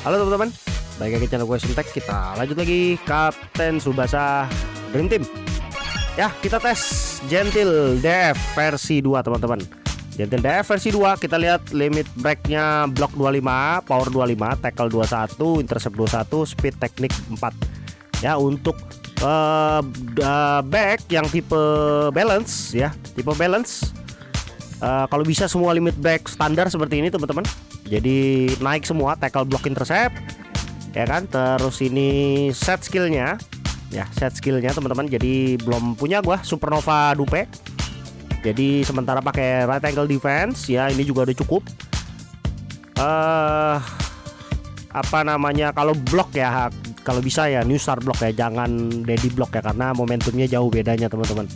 Halo teman-teman, baik lagi channel gue Simtek. Kita lanjut lagi Kapten Subasa Dream Team. Ya, kita tes Gentil DF versi 2 teman-teman. Gentil DF versi 2 kita lihat limit breaknya block 25, power 25, tackle 21, intercept 21, speed teknik 4. Ya, untuk uh, back yang tipe balance ya, tipe balance uh, kalau bisa semua limit break standar seperti ini teman-teman jadi naik semua tackle block intercept ya kan? Terus ini set skillnya. Ya set skillnya teman-teman. Jadi belum punya gua supernova dupe. Jadi sementara pakai right angle defense ya ini juga udah cukup. Eh uh, apa namanya kalau block ya kalau bisa ya new star block ya jangan daddy block ya karena momentumnya jauh bedanya teman-teman.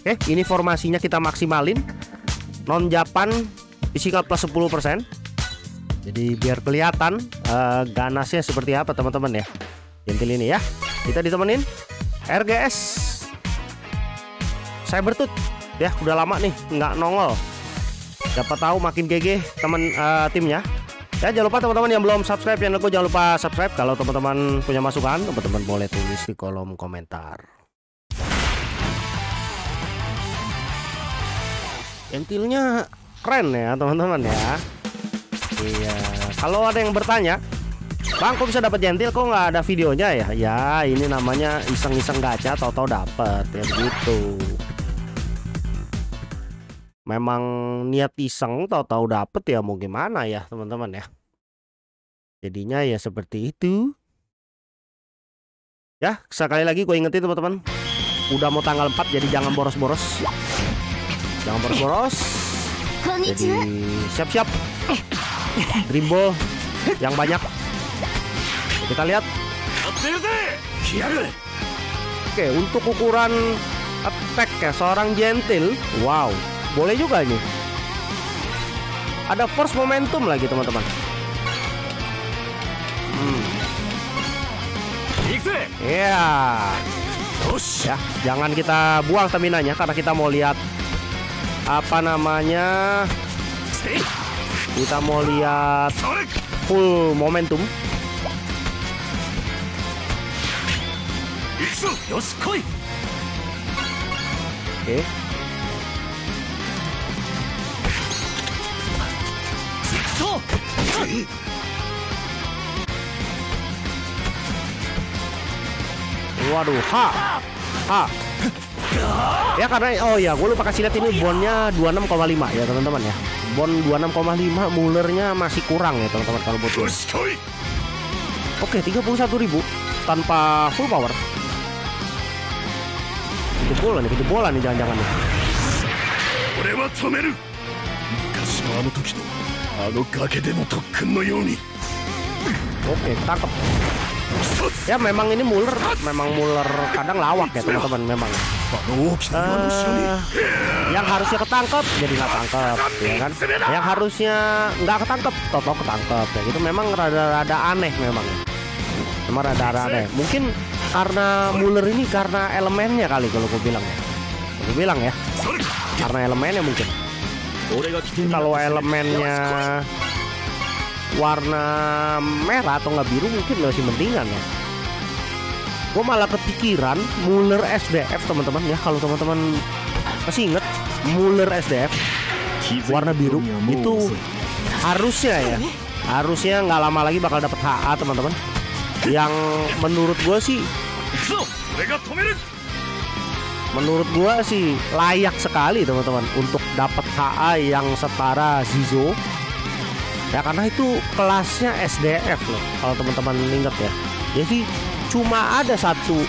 Oke ini formasinya kita maksimalin. Non Japan physical plus 10% jadi biar kelihatan uh, ganasnya seperti apa teman-teman ya. Gentil ini ya. Kita ditemenin RGS Cybertooth ya. Udah lama nih nggak nongol. Siapa tahu makin GG teman uh, timnya. Ya jangan lupa teman-teman yang belum subscribe channelku jangan lupa subscribe. Kalau teman-teman punya masukan teman-teman boleh tulis di kolom komentar. Gentilnya keren ya teman-teman ya. Iya. Kalau ada yang bertanya Bang kok bisa dapat jentil? Kok nggak ada videonya ya? Ya ini namanya iseng-iseng gacha tau-tau dapat ya begitu. Memang niat iseng tau-tau dapet ya mau gimana ya teman-teman ya. Jadinya ya seperti itu. Ya sekali lagi gue ingetin teman-teman. Udah mau tanggal 4 jadi jangan boros-boros. Jangan boros-boros jadi siap-siap. Dribble yang banyak. Kita lihat. Oke untuk ukuran attack ya seorang gentil. Wow boleh juga ini. Ada force momentum lagi teman-teman. Hmm. ya ya jangan kita buang staminanya karena kita mau lihat apa namanya? Kita mau lihat full momentum. Oke. Okay. Waduh, ha, ha, ya karena oh ya gue lupa kasih lihat ini bonnya 26,5 ya teman-teman ya. Bon 26,5 mullernya masih kurang ya teman-teman kalau buat gue oke 31.000 tanpa full power. Jebolan nih jebolan nih jangan-jangan nih. Oke, tangkap. Ya memang ini Muller, memang Muller kadang lawak ya teman-teman memang. Uh, yang harusnya ketangkep jadi nggak tangkep, ya kan? Yang harusnya nggak ketangkep, toto ketangkep, ya gitu. Memang rada-rada aneh memang. Memang rada-rada aneh. Mungkin karena Muller ini karena elemennya kali kalau gue bilang ya. Gue bilang ya, karena elemennya mungkin. Kalau elemennya warna merah atau nggak biru mungkin masih mendingan ya. Gue malah kepikiran Muller SDF teman-teman ya. Kalau teman-teman masih inget Muller SDF warna biru itu harusnya ya. Harusnya nggak lama lagi bakal dapet HA teman-teman. Yang menurut gue sih menurut gue sih layak sekali teman-teman untuk dapat HA yang setara Zizo ya karena itu kelasnya SDF loh kalau teman-teman ingat ya. Jadi cuma ada satu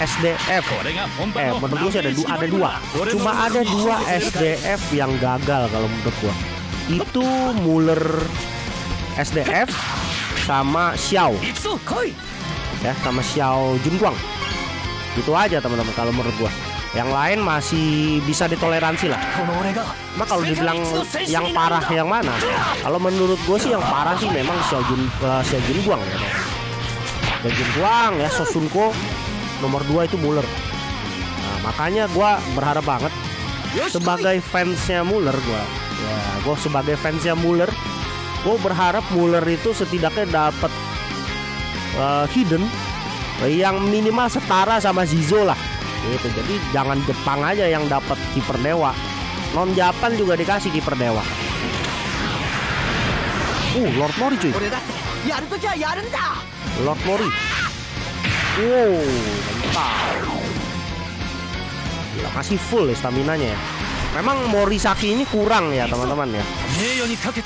SDF eh menurut gue sih ada dua ada dua. Cuma ada dua SDF yang gagal kalau menurut gue itu Muller SDF sama Xiao. Ya sama Xiao Junguang. Itu aja teman-teman kalau menurut gue yang lain masih bisa ditoleransi lah. Cuma kalau dibilang yang parah yang mana? Kalau menurut gue sih yang parah sih memang Xiaojun uh, Xiaojun Guang ya. Xiaojun Guang ya Sosunko nomor 2 itu Muller. Nah, makanya gue berharap banget sebagai fansnya Muller gue ya gue sebagai fansnya Muller gue berharap Muller itu setidaknya dapat uh, hidden yang minimal setara sama Zizo lah gitu. Jadi jangan Jepang aja yang dapat kiper dewa non Japan juga dikasih kiper dewa uh Lord Mori cuy. Lord Mori. Wow mantap. Gila, masih full ya stamina-nya ya. Memang Morisaki ini kurang ya teman-teman ya.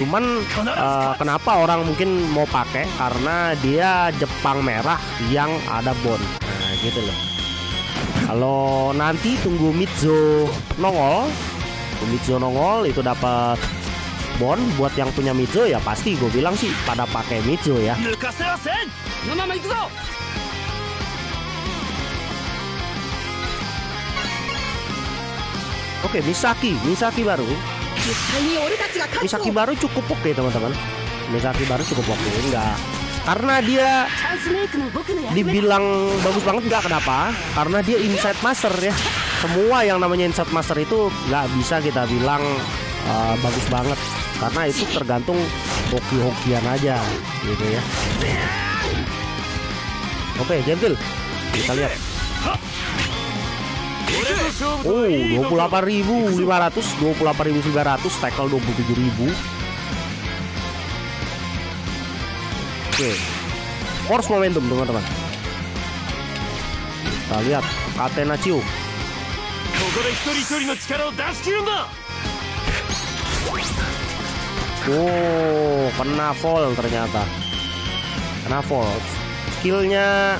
Cuman uh, kenapa orang mungkin mau pakai? Karena dia Jepang merah yang ada bon nah gitu loh kalau nanti tunggu Mizo nongol Mizo nongol itu dapat bon buat yang punya Mizo ya pasti gue bilang sih pada pakai Mizo ya Oke, Misaki, Misaki baru. Misaki baru cukup oke, teman-teman. Misaki baru cukup oke, enggak. Karena dia dibilang bagus banget enggak kenapa? Karena dia inside master ya. Semua yang namanya inside master itu nggak bisa kita bilang uh, bagus banget karena itu tergantung hoki-hokian aja gitu ya. Oke, gentle. Kita lihat. Oh, 28.500, 28.900, tackle 27.000. Oke. Force momentum, teman-teman. Kita lihat Katena Chiu. Oh, kena fall ternyata. Kena fall. Skillnya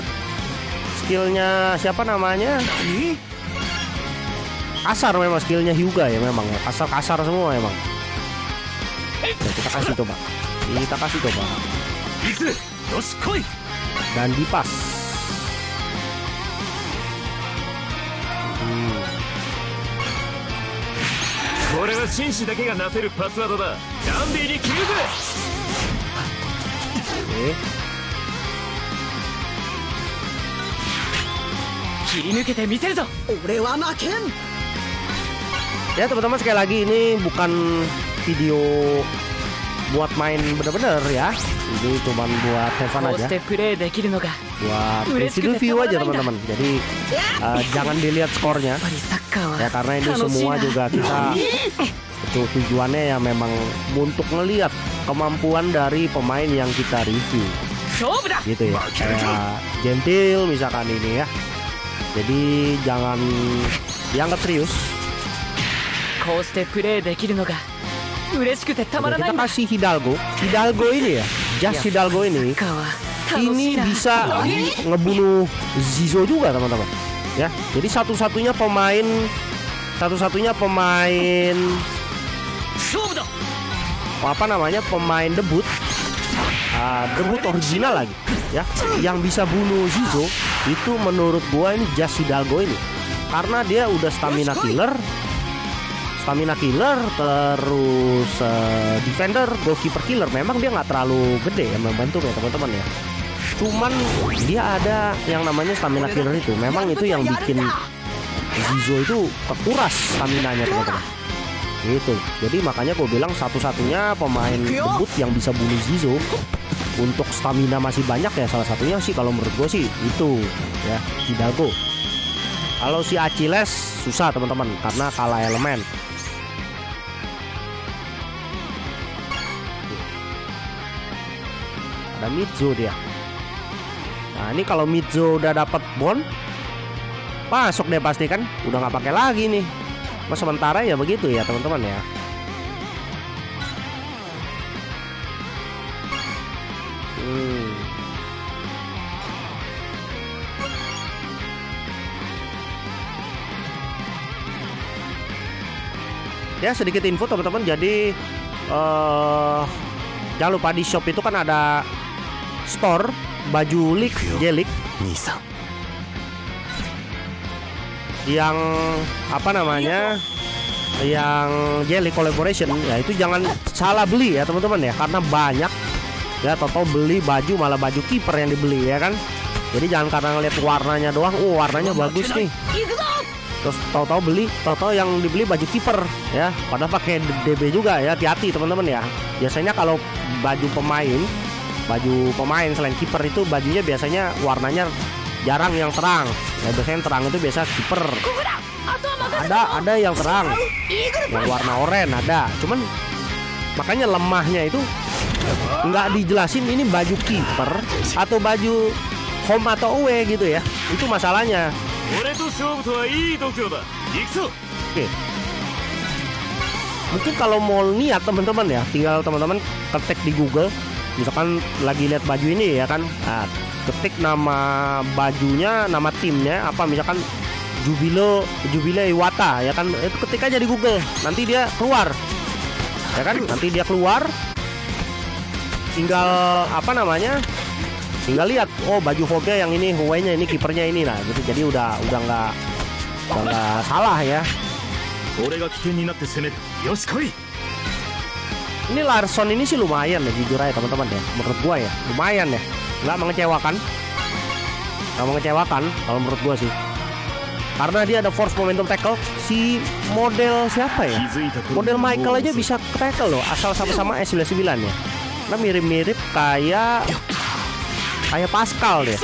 skillnya siapa namanya? kasar memang skillnya Hyuga ya memang kasar kasar semua emang kita kasih coba kita kasih coba dan dipas hmm. これは紳士だけがなせるパスワードだダンディに決めぜ切り抜けてみせるぞ俺は負けん Ya teman-teman sekali lagi ini bukan video buat main bener-bener ya Ini cuma buat have fun aja Buat review aja teman-teman Jadi uh, jangan dilihat skornya Ya karena ini semua juga kita itu tujuannya ya memang untuk ngelihat kemampuan dari pemain yang kita review gitu ya kayak gentil misalkan ini ya jadi jangan dianggap serius こうしてプレイできるのが kita kasih Hidalgo. Hidalgo ini ya? Just Hidalgo ini. Ini bisa ngebunuh Zizo juga teman-teman. Ya jadi satu-satunya pemain satu-satunya pemain apa namanya pemain debut uh, debut original lagi ya yang bisa bunuh Zizo itu menurut gua ini Just Hidalgo ini. Karena dia udah stamina killer stamina killer terus uh, defender goalkeeper killer. Memang dia nggak terlalu gede ya membantu ya teman-teman ya. Cuman dia ada yang namanya stamina killer itu. Memang itu yang bikin Zizo itu kekuras stamina nya teman-teman. Itu jadi makanya gue bilang satu-satunya pemain debut yang bisa bunuh Zizo untuk stamina masih banyak ya salah satunya sih kalau menurut gue sih itu ya Hidalgo. Kalau si Achilles susah teman-teman karena kalah elemen ada dia. Nah ini kalau Mizu udah dapat bon masuk deh pasti kan? Udah nggak pakai lagi nih. Mas sementara ya begitu ya teman-teman ya. Hmm. ya sedikit info teman-teman. Jadi uh, jangan lupa di shop itu kan ada store baju lik jelik. Yang apa namanya? Yang jelly collaboration. Ya itu jangan salah beli ya teman-teman ya. Karena banyak. Ya total beli baju malah baju kiper yang dibeli ya kan? Jadi jangan karena ngeliat warnanya doang. Oh warnanya bagus nih. Terus tahu-tahu beli tahu-tahu yang dibeli baju kiper ya. Padahal pakai DB juga ya. Hati-hati teman-teman ya. Biasanya kalau baju pemain baju pemain selain kiper itu bajunya biasanya warnanya jarang yang terang. Ya biasanya terang itu biasa kiper. Ada ada yang terang. Yang warna oranye ada. Cuman makanya lemahnya itu nggak dijelasin ini baju kiper atau baju home atau away gitu ya. Itu masalahnya. Oke. Mungkin kalau mau niat teman-teman ya tinggal teman-teman ketik di Google misalkan lagi lihat baju ini ya kan, nah, ketik nama bajunya, nama timnya apa, misalkan Jubilo Jubile Iwata ya kan, itu ketik aja di Google, nanti dia keluar, ya kan, nanti dia keluar, tinggal apa namanya, tinggal lihat, oh baju home yang ini, Huawei-nya ini, kipernya ini, nah gitu, jadi udah udah nggak udah nggak salah ya. 俺が起点になって攻めるよし来い ini Larson ini sih lumayan ya jujur aja teman-teman ya. Menurut gua ya lumayan ya. Nggak mengecewakan. Nggak mengecewakan kalau menurut gua sih. Karena dia ada force momentum tackle si model siapa ya? Model Michael aja bisa tackle loh asal sama-sama S99 ya. Karena mirip-mirip kayak kayak Pascal deh.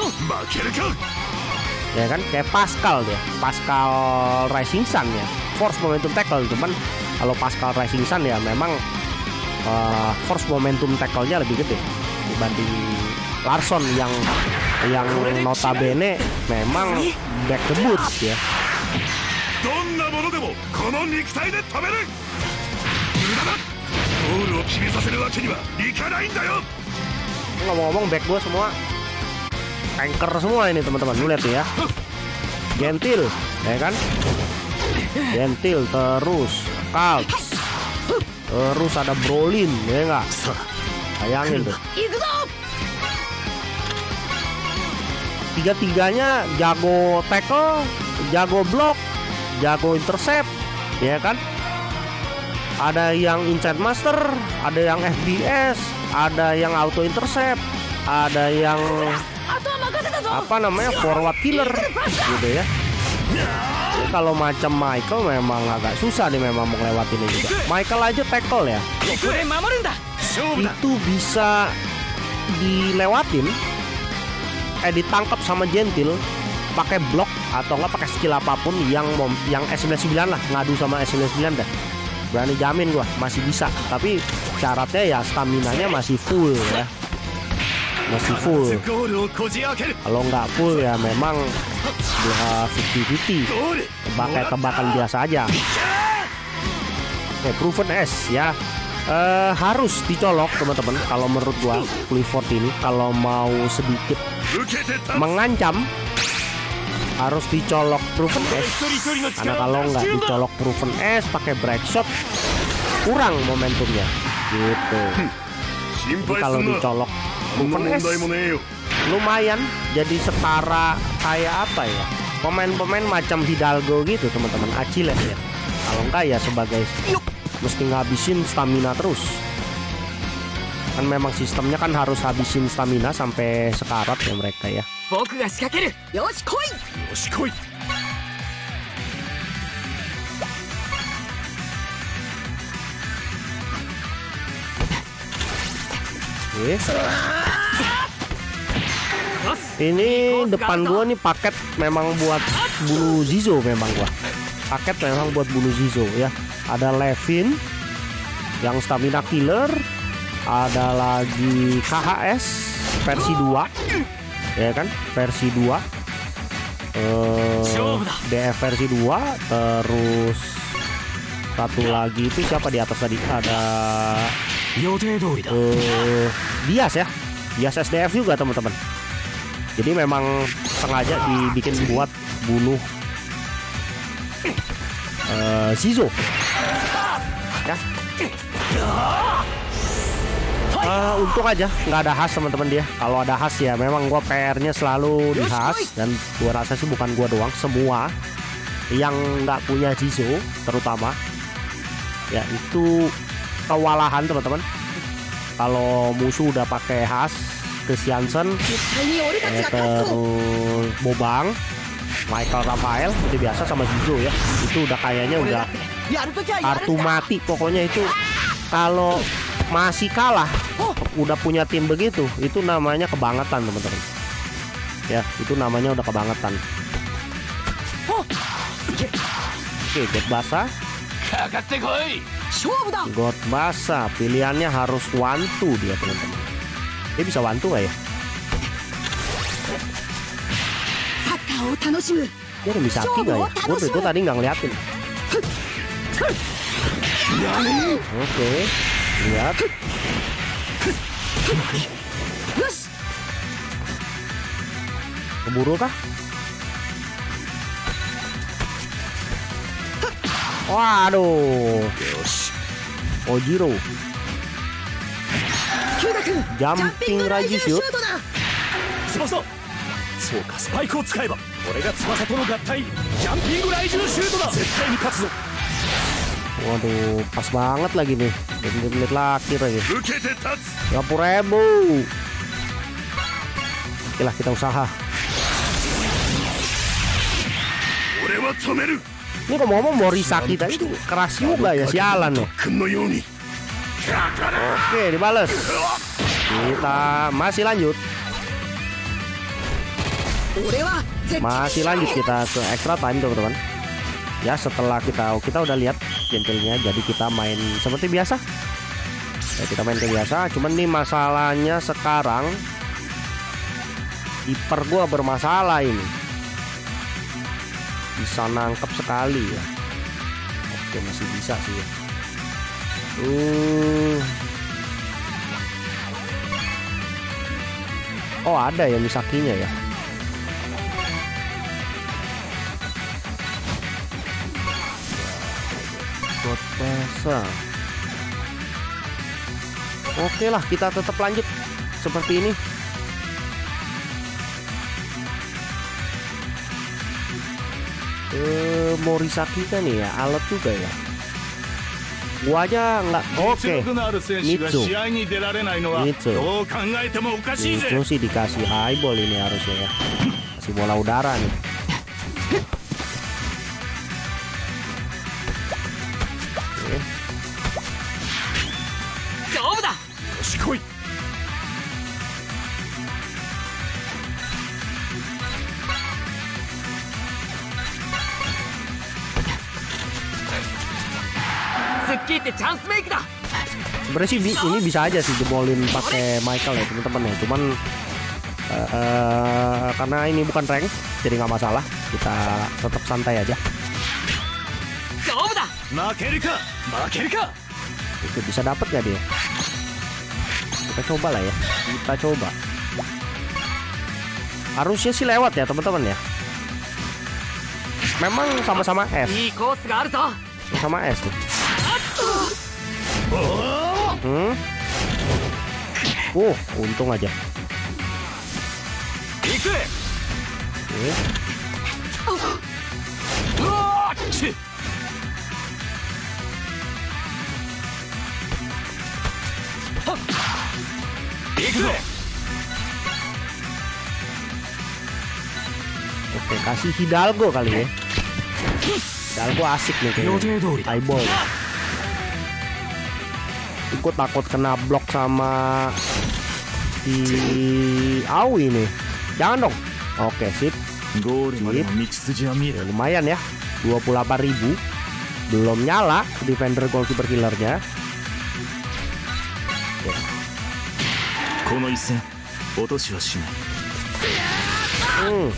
Ya kan kayak Pascal deh. Pascal Rising Sun ya. Force momentum tackle cuman kalau Pascal Rising Sun ya memang uh, force momentum tackle-nya lebih gede dibanding Larson yang yang notabene memang back to boots ya. Ngomong-ngomong back gue semua anchor semua ini teman-teman lu lihat ya. Gentil, ya kan? Gentil terus Kalt terus ada Brolin ya enggak さあ bayangin tuh. Tiga-tiganya jago tackle jago block jago intercept ya kan? Ada yang inside master ada yang FBS ada yang auto intercept ada yang apa namanya forward killer gitu ya kalau macam Michael memang agak susah nih memang mau melewati ini juga. Michael aja tackle ya. Itu bisa dilewatin eh ditangkap sama Gentil pakai blok atau enggak pakai skill apa pun yang yang S99 lah ngadu sama S99 deh berani jamin gua masih bisa tapi syaratnya ya stamina nya masih full ya masih full. Kalau nggak full ya memang dia 50-50 tebakan-tebakan biasa aja. Oke, okay, proven S ya. Uh, harus dicolok teman-teman. Kalau menurut gua Clifford ini kalau mau sedikit mengancam harus dicolok proven S. Karena kalau nggak dicolok proven S pakai break shot kurang momentumnya. Gitu. Jadi kalau dicolok Bukan S lumayan jadi setara kayak apa ya? Pemain-pemain macam Hidalgo gitu teman-teman. Achilles ya. Kalau enggak ya sebagai mesti ngabisin stamina terus. Kan memang sistemnya kan harus habisin stamina sampai sekarat ya mereka ya. Oke. Ini depan gua nih paket memang buat bulu Zizo memang gua. Paket memang buat bulu Zizo ya. Ada Levin yang stamina killer, ada lagi KHS versi 2. Ya kan? Versi 2. Uh, eh, DF versi 2 terus satu lagi itu siapa di atas tadi ada eh bias ya. Bias SDF juga teman-teman. Jadi memang sengaja dibikin buat bunuh eh Zizo ya. Eh, untung aja nggak ada khas teman-teman dia. Kalau ada khas ya memang gua PR-nya selalu di khas. Dan gua rasa sih bukan gua doang semua yang nggak punya Zizo terutama ya itu kewalahan teman-teman. Kalau musuh udah pakai khas Christiansen ya, terus Bobang Michael Rafael itu biasa sama Zizou ya. Itu udah kayaknya udah kartu mati pokoknya itu. Kalau masih kalah udah punya tim begitu itu namanya kebangetan teman-teman. Ya itu namanya udah kebangetan. Oke Jack basah God masa pilihannya harus Wantu dia teman-teman. Dia bisa Wantu nggak ya? Dia udah bisa nggak ya? Gue, itu tadi nggak ngeliatin. Oke okay. lihat keburu kah? Waduh. Ojiro, Waduh, pas banget lagi nih. Menit-menit lagi lagi. Ya ribu. Oke lah kita usaha. Ini ngomong-ngomong Morisaki tadi itu keras juga ya sialan nih. Ya. Oke dibales. Kita masih lanjut. Masih lanjut kita ke extra time teman-teman. Ya setelah kita kita udah lihat gentelnya jadi kita main seperti biasa. Ya, kita main kayak biasa. Cuman nih masalahnya sekarang hiper gua bermasalah ini. Bisa nangkep sekali ya. Oke masih bisa sih. Ya. Uh. Oh ada ya Misakinya ya. Basah. Oke lah, kita tetap lanjut seperti ini. eh, Morisaki kan ya alat juga ya? Wajah nggak oke. Okay. Mitsu Mitsu Mitsu sih dikasih highball ini harusnya ya. Kasih bola udara nih. Okay. sebenarnya sih ini bisa aja sih jebolin pakai Michael ya teman-teman ya. Cuman uh, uh, karena ini bukan rank jadi nggak masalah. Kita tetap santai aja. Itu bisa dapat gak dia? Kita coba lah ya. Kita coba. Harusnya sih lewat ya teman-teman ya. Memang sama-sama S. Sama S tuh. Hmm? Oh, untung aja. Okay. Oke, kasih Hidalgo kali ya. Hidalgo asik nih kayaknya. Eyeball ikut takut kena blok sama si Awi nih jangan dong. Oke sip. Ya, lumayan ya. 28 ribu. Belum nyala defender goalkeeper killernya. Ya. Hmm.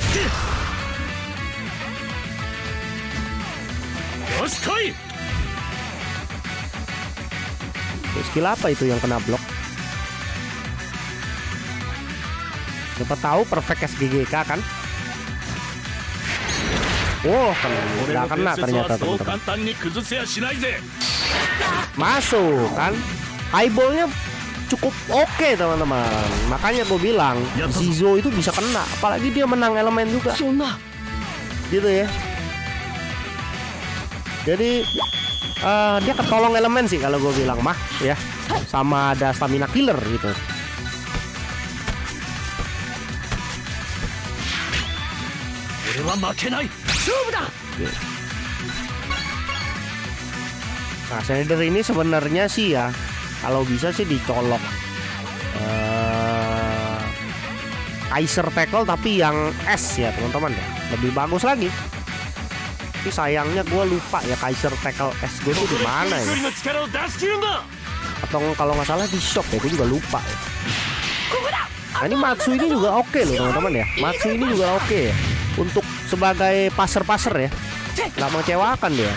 Skill apa itu yang kena blok? Siapa tahu perfect SGGK kan? Wow, kena. Nggak kena ternyata teman-teman. Masuk kan? Eyeballnya cukup oke okay, teman-teman. Makanya gue bilang Zizo itu bisa kena, apalagi dia menang elemen juga. Gitu ya. Jadi uh, dia ketolong elemen sih kalau gue bilang mah ya. Sama ada stamina killer gitu. Nah, Snyder ini sebenarnya sih ya, kalau bisa sih dicolok uh, tackle tapi yang S ya teman-teman ya, lebih bagus lagi tapi sayangnya gue lupa ya Kaiser Tackle S gue tuh di mana ya 一人の力を出し切るんだ atau kalau nggak salah di shop ya gue juga lupa ya nah ini Matsu ini juga oke loh teman-teman ya Matsu ini juga oke ya untuk sebagai passer-passer ya nggak mengecewakan dia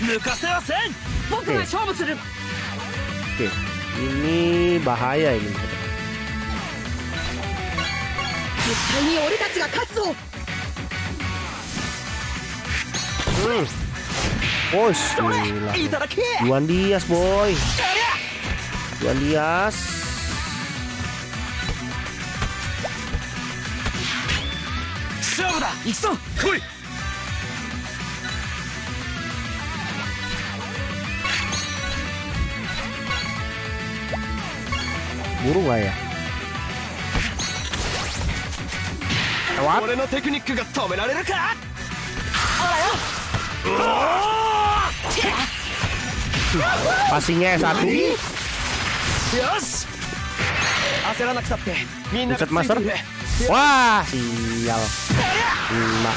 抜かせはせん僕が勝負する oke ini bahaya ini 絶対に俺たちが勝つぞ Hmm. Oh, gila. Juan Dias, boy. Juan Dias. Buru ya? Lewat. Pasinya satu. Buset master. Wah, sial. Lima.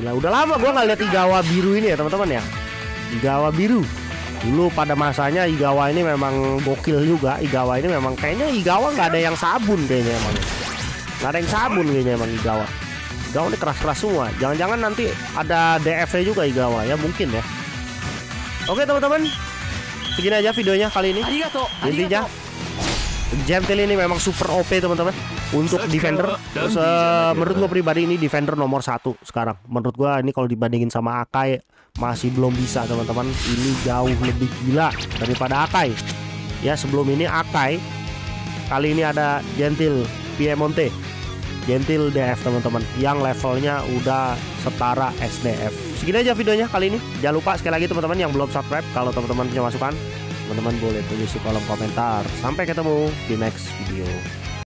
Gila, udah lama gue nggak lihat Igawa biru ini ya, teman-teman ya. Igawa biru. Dulu pada masanya Igawa ini memang gokil juga. Igawa ini memang kayaknya Igawa nggak ada yang sabun kayaknya emang. Gak ada yang sabun kayaknya emang Igawa. Gawa ini keras-keras semua. Jangan-jangan nanti ada DFC juga Igawa ya mungkin ya. Oke teman-teman, segini aja videonya kali ini. Intinya, Gentil ini memang super OP teman-teman untuk defender. Terus, uh, menurut gue pribadi ini defender nomor satu sekarang. Menurut gue ini kalau dibandingin sama Akai masih belum bisa teman-teman. Ini jauh lebih gila daripada Akai. Ya sebelum ini Akai, kali ini ada Gentil Piemonte Gentil DF teman-teman yang levelnya udah setara SDF. Segini aja videonya kali ini. Jangan lupa sekali lagi teman-teman yang belum subscribe kalau teman-teman punya masukan teman-teman boleh tulis di kolom komentar. Sampai ketemu di next video.